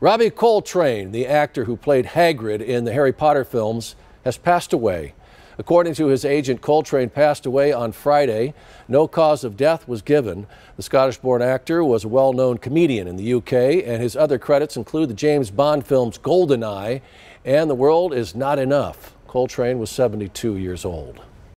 Robbie Coltrane, the actor who played Hagrid in the Harry Potter films, has passed away. According to his agent, Coltrane passed away on Friday. No cause of death was given. The Scottish-born actor was a well-known comedian in the UK, and his other credits include the James Bond films Goldeneye and The World Is Not Enough. Coltrane was 72 years old.